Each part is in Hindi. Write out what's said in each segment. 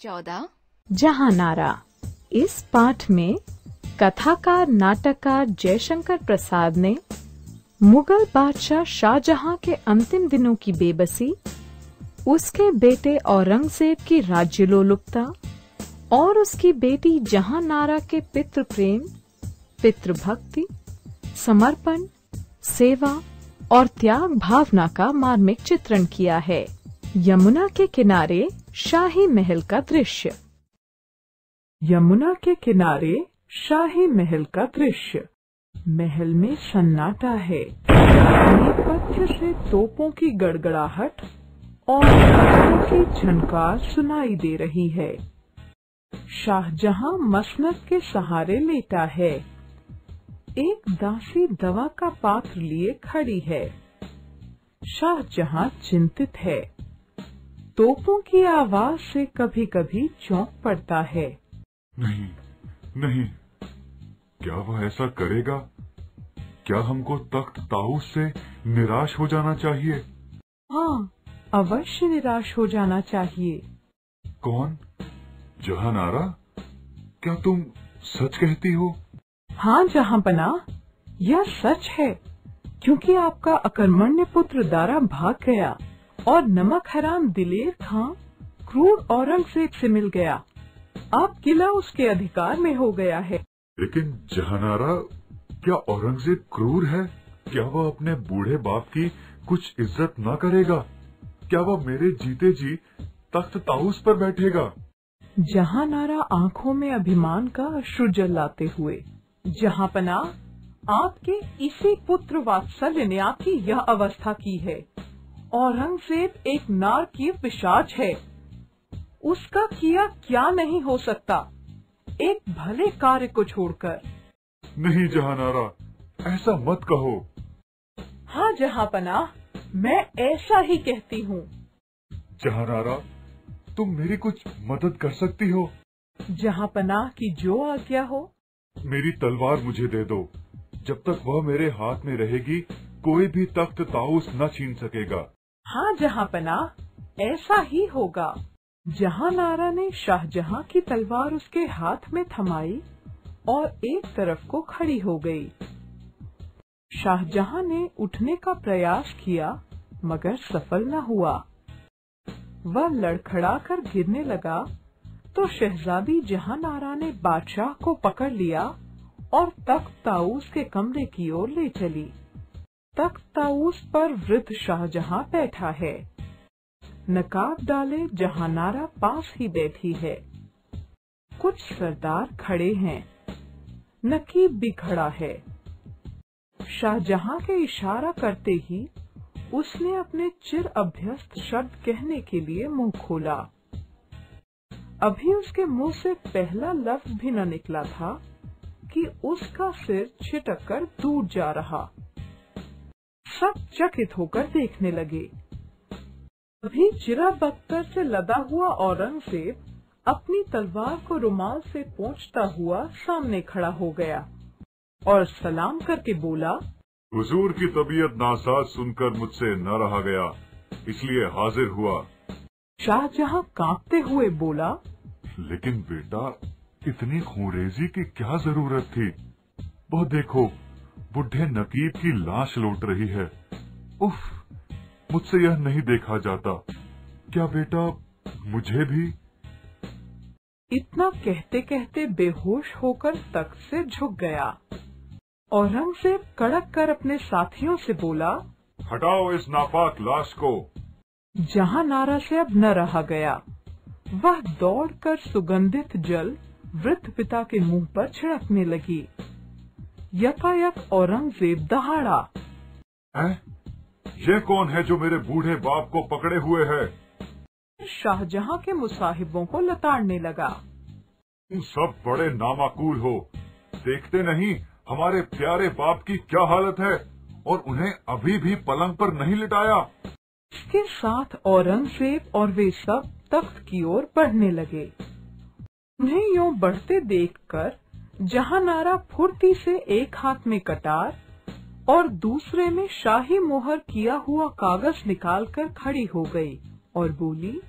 चौदह। जहाँ नारा इस पाठ में कथाकार नाटककार जयशंकर प्रसाद ने मुगल बादशाह शाहजहां के अंतिम दिनों की बेबसी, उसके बेटे औरंगज़ेब की राज्य लोलुपता और उसकी बेटी जहाँ नारा के पितृ प्रेम पितृभक्ति, समर्पण, सेवा और त्याग भावना का मार्मिक चित्रण किया है। यमुना के किनारे शाही महल का दृश्य। यमुना के किनारे शाही महल का दृश्य। महल में सन्नाटा है। नेपथ्य से तोपों की गड़गड़ाहट और की झनकार सुनाई दे रही है। शाहजहां मसनद के सहारे लेटा है। एक दासी दवा का पात्र लिए खड़ी है। शाहजहां चिंतित है। तोपों की आवाज़ से कभी कभी चौंक पड़ता है। नहीं नहीं। क्या वह ऐसा करेगा? क्या हमको तख्त ताऊस से निराश हो जाना चाहिए? हाँ अवश्य निराश हो जाना चाहिए। कौन? जहानारा? क्या तुम सच कहती हो? हाँ जहाँ बना यह सच है क्योंकि आपका अकर्मण्य पुत्र दारा भाग गया। और नमक हराम दिलेर खां क्रूर औरंगज़ेब से मिल गया। अब किला उसके अधिकार में हो गया है। लेकिन जहानारा क्या औरंगज़ेब क्रूर है? क्या वह अपने बूढ़े बाप की कुछ इज़्ज़त न करेगा? क्या वह मेरे जीते जी तख्त ताऊस पर बैठेगा? जहाँ नारा आँखों में अभिमान का अश्रु जलाते हुए जहाँ पना आपके इसी पुत्र वात्सल्य ने आपकी यह अवस्था की है। औरंगज़ेब एक नार की पिशाच है। उसका किया क्या नहीं हो सकता? एक भले कार्य को छोड़कर। नहीं जहानारा ऐसा मत कहो। हाँ जहाँ पना मैं ऐसा ही कहती हूँ। जहानारा तुम मेरी कुछ मदद कर सकती हो? जहाँ पना की जो आज्ञा हो। मेरी तलवार मुझे दे दो। जब तक वह मेरे हाथ में रहेगी कोई भी तख्त ताउस न छीन सकेगा। हाँ जहाँ पना, ऐसा ही होगा। जहाँ नारा ने शाहजहां की तलवार उसके हाथ में थमाई और एक तरफ़ को खड़ी हो गई। शाहजहां ने उठने का प्रयास किया, मगर सफल न हुआ। वह लड़खड़ा कर गिरने लगा तो शहजादी जहाँ नारा ने बादशाह को पकड़ लिया और तख्त ताऊस के कमरे की ओर ले चली। तख्त ताऊस पर वृद्ध शाहजहां बैठा है। नकाब डाले जहाँ नारा पास ही बैठी है। कुछ सरदार खड़े हैं। नकीब भी खड़ा है। शाहजहां के इशारा करते ही उसने अपने चिर अभ्यस्त शब्द कहने के लिए मुँह खोला। अभी उसके मुँह से पहला लफ्ज भी न निकला था कि उसका सिर छिटक कर दूर जा रहा। सब चकित होकर देखने लगे। अभी चिरा बख्तर से लदा हुआ औरंगज़ेब अपनी तलवार को रुमाल से पोंछता हुआ सामने खड़ा हो गया और सलाम करके बोला हुजूर की तबीयत नासाज सुनकर मुझसे न रहा गया इसलिए हाजिर हुआ। शाहजहां कांपते हुए बोला लेकिन बेटा इतनी खूरेजी की क्या ज़रूरत थी? वह देखो बुढ़े नकीब की लाश लौट रही है। उफ मुझसे यह नहीं देखा जाता। क्या बेटा मुझे भी? इतना कहते कहते बेहोश होकर तख्त से झुक गया। औरंगज़ेब कड़क कर अपने साथियों से बोला हटाओ इस नापाक लाश को। जहाँ नारा से अब न रहा गया वह दौड़कर सुगंधित जल वृद्ध पिता के मुँह पर छिड़कने लगी। यकायक औरंगज़ेब दहाड़ा। है? ये कौन है जो मेरे बूढ़े बाप को पकड़े हुए है? शाहजहां के मुसाहिबों को लताड़ने लगा। तुम सब बड़े नामाकूल हो। देखते नहीं हमारे प्यारे बाप की क्या हालत है? और उन्हें अभी भी पलंग पर नहीं लिटाया? इसके साथ औरंगज़ेब और वे सब तख्त की ओर बढ़ने लगे। उन्हें यूँ बढ़ते देखकर जहाँ नारा फुर्ती से एक हाथ में कटार और दूसरे में शाही मोहर किया हुआ कागज़ निकालकर खड़ी हो गई और बोली,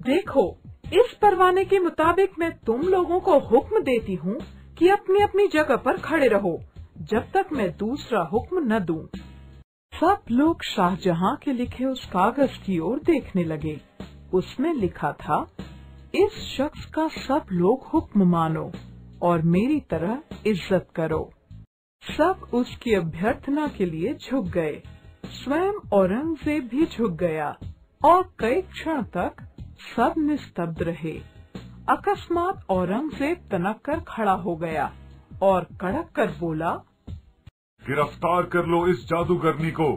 देखो, इस परवाने के मुताबिक मैं तुम लोगों को हुक्म देती हूँ कि अपनी अपनी जगह पर खड़े रहो, जब तक मैं दूसरा हुक्म न दूँ। सब लोग शाहजहां के लिखे उस कागज़ की ओर देखने लगे उसमें लिखा था, इस शख्स का सब लोग हुक्म मानो और मेरी तरह इज़्ज़त करो। सब उसकी अभ्यर्थना के लिए झुक गए। स्वयं औरंगज़ेब भी झुक गया और कई क्षण तक सब निस्तब्ध रहे। अकस्मात औरंगज़ेब तनक कर खड़ा हो गया और कड़क कर बोला गिरफ़्तार कर लो इस जादूगरनी को।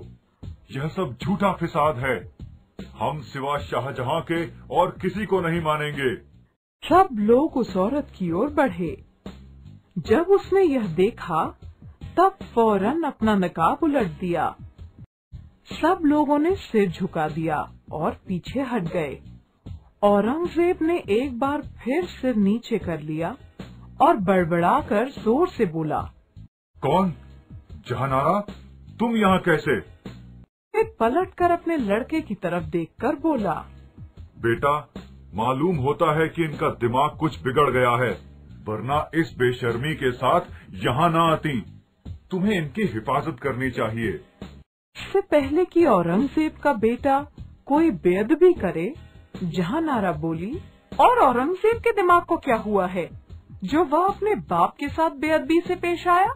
यह सब झूठा फिसाद है। हम सिवा शाहजहां के और किसी को नहीं मानेंगे। सब लोग उस औरत की ओर बढ़े। जब उसने यह देखा तब फ़ौरन अपना नकाब उलट दिया। सब लोगों ने सिर झुका दिया और पीछे हट गए। औरंगज़ेब ने एक बार फिर सिर नीचे कर लिया और बड़बड़ाकर ज़ोर से बोला कौन? जहानारा तुम यहाँ कैसे? पलट कर अपने लड़के की तरफ़ देखकर बोला बेटा मालूम होता है कि इनका दिमाग कुछ बिगड़ गया है। वरना इस बेशर्मी के साथ यहाँ न आती। तुम्हें इनकी हिफाजत करनी चाहिए। इससे पहले कि औरंगज़ेब का बेटा कोई बेदबी करे, जहाँ नारा बोली, और औरंगज़ेब के दिमाग को क्या हुआ है? जो वह अपने बाप के साथ बेअदबी से पेश आया?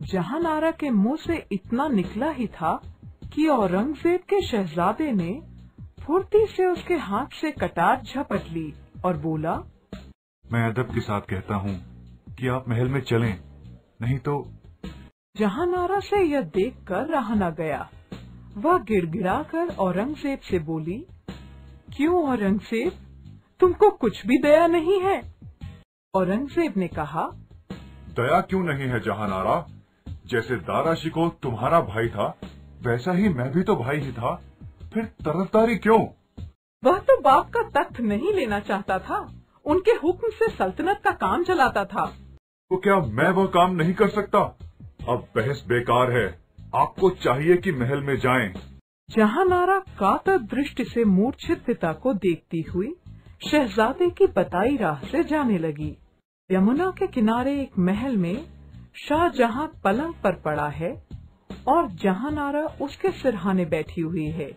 जहाँ नारा के मुँह से इतना निकला ही था कि औरंगज़ेब के शहजादे ने फुर्ती से उसके हाथ से कटार झपट ली और बोला मैं अदब के साथ कहता हूँ कि आप महल में चलें नहीं तो जहाँ नारा से यह देखकर रहा न गया वह गिड़गिड़ाकर औरंगज़ेब से बोली क्यों औरंगज़ेब? तुमको कुछ भी दया नहीं है? औरंगज़ेब ने कहा दया क्यों नहीं है जहानारा जैसे दारा शिको तुम्हारा भाई था वैसा ही मैं भी तो भाई ही था। फिर तरफदारी क्यों? वह तो बाप का तख्त नहीं लेना चाहता था। उनके हुक्म से सल्तनत का काम चलाता था। तो क्या मैं वह काम नहीं कर सकता? अब बहस बेकार है। आपको चाहिए कि महल में जाएँ। जहाँ नारा कातर दृष्टि से मूर्छित पिता को देखती हुई शहजादे की बताई राह से जाने लगी। यमुना के किनारे एक महल में शाहजहां पलंग पर पड़ा है और जहाँ नारा उसके सिरहाने बैठी हुई है।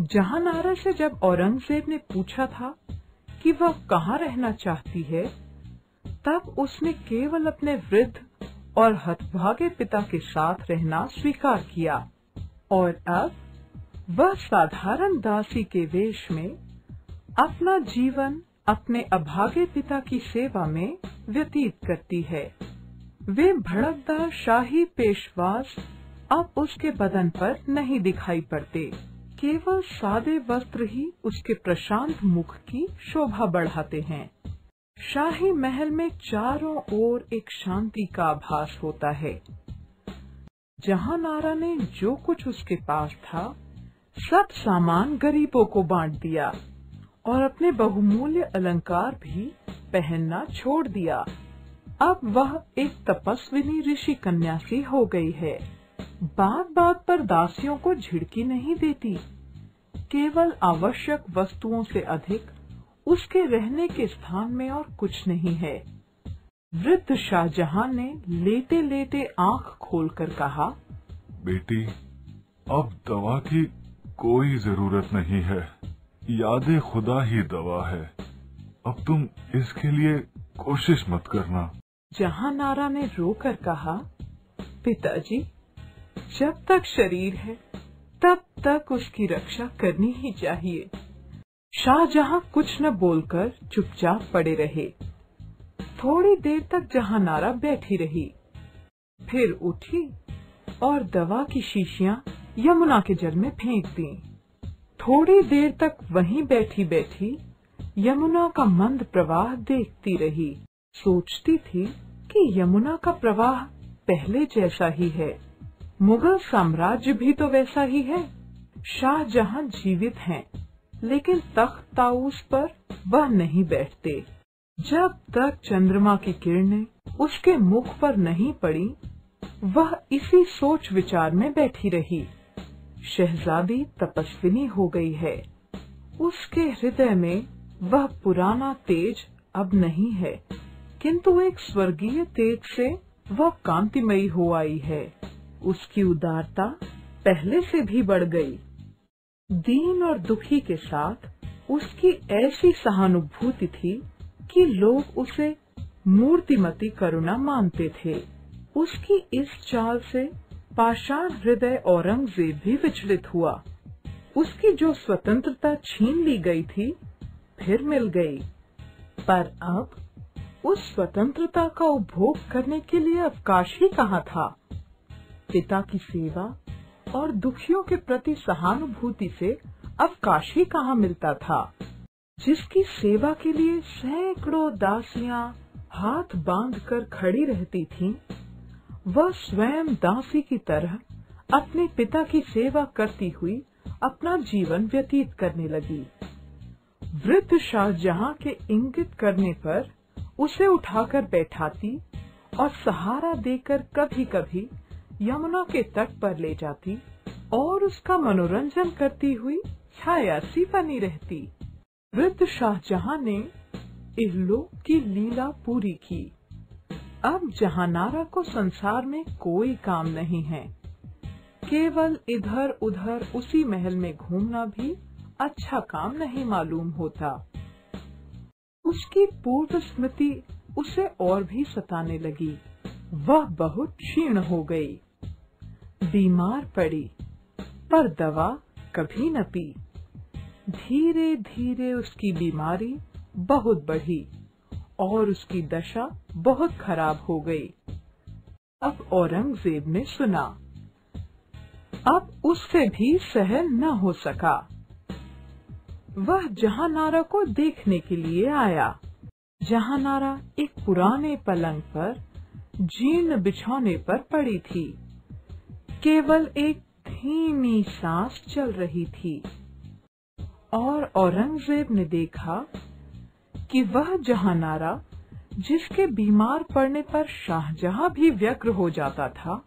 जहाँ नारा से जब औरंगज़ेब ने पूछा था कि वह कहाँ रहना चाहती है, तब उसने केवल अपने वृद्ध और हतभागे पिता के साथ रहना स्वीकार किया। और अब वह साधारण दासी के वेश में अपना जीवन अपने अभागे पिता की सेवा में व्यतीत करती है। वे भड़कदार शाही पेशवास अब उसके बदन पर नहीं दिखाई पड़ते। केवल सादे वस्त्र ही उसके प्रशांत मुख की शोभा बढ़ाते हैं। शाही महल में चारों ओर एक शांति का आभास होता है। जहाँ नारा ने जो कुछ उसके पास था, सब सामान गरीबों को बांट दिया और अपने बहुमूल्य अलंकार भी पहनना छोड़ दिया। अब वह एक तपस्विनी ऋषि कन्या कन्यासी हो गई है। बात बात पर दासियों को झिड़की नहीं देती। केवल आवश्यक वस्तुओं से अधिक उसके रहने के स्थान में और कुछ नहीं है। वृद्ध शाहजहां ने लेते लेटे आँख खोलकर कहा बेटी अब दवा की कोई ज़रूरत नहीं है। याद खुदा ही दवा है। अब तुम इसके लिए कोशिश मत करना। जहाँ नारा ने रोकर कहा पिताजी जब तक शरीर है, तब तक उसकी रक्षा करनी ही चाहिए। शाहजहां कुछ न बोलकर चुपचाप पड़े रहे। थोड़ी देर तक जहाँ नारा बैठी रही, फिर उठी और दवा की शीशियाँ यमुना के जल में फेंक दी। थोड़ी देर तक वहीं बैठी बैठी यमुना का मंद प्रवाह देखती रही। सोचती थी कि यमुना का प्रवाह पहले जैसा ही है। मुगल साम्राज्य भी तो वैसा ही है। शाहजहां जीवित हैं, लेकिन तख्त ताउस पर वह नहीं बैठते। जब तक चंद्रमा की किरणें उसके मुख पर नहीं पड़ी वह इसी सोच विचार में बैठी रही। शहजादी तपस्विनी हो गई है। उसके हृदय में वह पुराना तेज अब नहीं है किंतु एक स्वर्गीय तेज से वह कांतिमयी हो आई है। उसकी उदारता पहले से भी बढ़ गई। दीन और दुखी के साथ उसकी ऐसी सहानुभूति थी कि लोग उसे मूर्तिमती करुणा मानते थे। उसकी इस चाल से पाषाण हृदय औरंगज़ेब भी विचलित हुआ। उसकी जो स्वतंत्रता छीन ली गई थी, फिर मिल गई। पर अब उस स्वतंत्रता का उपभोग करने के लिए अवकाश ही कहाँ था? पिता की सेवा और दुखियों के प्रति सहानुभूति से अवकाश ही कहाँ मिलता था? जिसकी सेवा के लिए सैकड़ों दासियाँ हाथ बांधकर खड़ी रहती थीं, वह स्वयं दासी की तरह अपने पिता की सेवा करती हुई अपना जीवन व्यतीत करने लगी। वृद्ध शाहजहां के इंगित करने पर उसे उठाकर बैठाती और सहारा देकर कभी कभी यमुना के तट पर ले जाती और उसका मनोरंजन करती हुई छाया सी बनी रहती। वृद्ध शाहजहां ने इल्लो की लीला पूरी की। अब जहानारा को संसार में कोई काम नहीं है। केवल इधर उधर उसी महल में घूमना भी अच्छा काम नहीं मालूम होता। उसकी पूर्व स्मृति उसे और भी सताने लगी। वह बहुत क्षीण हो गई। बीमार पड़ी, पर दवा कभी न पी। धीरे धीरे उसकी बीमारी बहुत बढ़ी और उसकी दशा बहुत खराब हो गई। अब औरंगज़ेब ने सुना, अब उससे भी सहन न हो सका। वह जहानारा को देखने के लिए आया। जहानारा एक पुराने पलंग पर, जीर्ण बिछौने पर पड़ी थी। केवल एक धीमी सांस चल रही थी। और औरंगज़ेब ने देखा कि वह जहानारा, जिसके बीमार पड़ने पर शाहजहां भी व्यग्र हो जाता था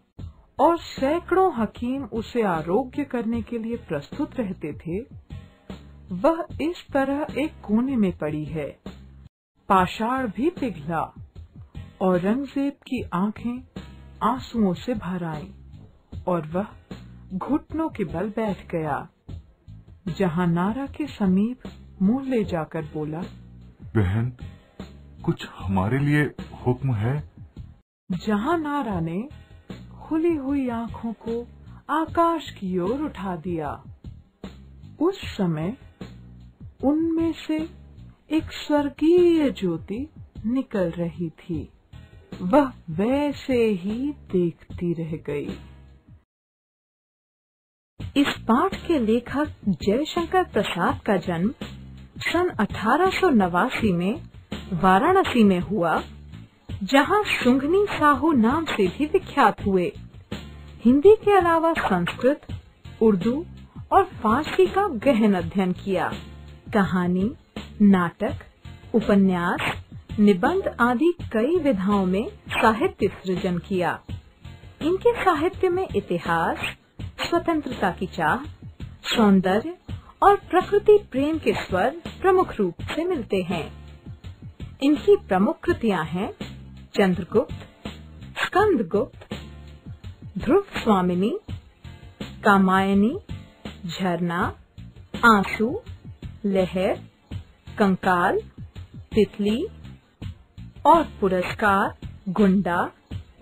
और सैकड़ों हकीम उसे आरोग्य करने के लिए प्रस्तुत रहते थे, वह इस तरह एक कोने में पड़ी है। पाषाण भी पिघला। औरंगज़ेब की आँखें आंसुओं से भर आई। और वह घुटनों के बल बैठ गया। जहाँ नारा के समीप मुँह ले जाकर बोला बहन कुछ हमारे लिए हुक्म है? जहाँ नारा ने खुली हुई आँखों को आकाश की ओर उठा दिया उस समय उनमें से एक स्वर्गीय ज्योति निकल रही थी। वह वैसे ही देखती रह गई। इस पाठ के लेखक जयशंकर प्रसाद का जन्म सन अठारह सौ नवासी में वाराणसी में हुआ, जहाँ सुंघनी साहू नाम से भी विख्यात हुए। हिंदी के अलावा संस्कृत, उर्दू और फारसी का गहन अध्ययन किया। कहानी, नाटक, उपन्यास, निबंध आदि कई विधाओं में साहित्य सृजन किया। इनके साहित्य में इतिहास स्वतंत्रता की चाह, सौंदर्य और प्रकृति प्रेम के स्वर प्रमुख रूप से मिलते हैं। इनकी प्रमुख कृतियाँ हैं चंद्रगुप्त, स्कंदगुप्त, ध्रुव स्वामिनी, कामायनी, झरना, आँसू, लहर, कंकाल, तितली और पुरस्कार, गुंडा,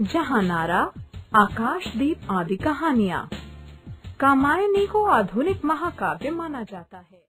जहानारा, आकाशदीप आदि कहानियाँ। कामायनी को आधुनिक महाकाव्य माना जाता है।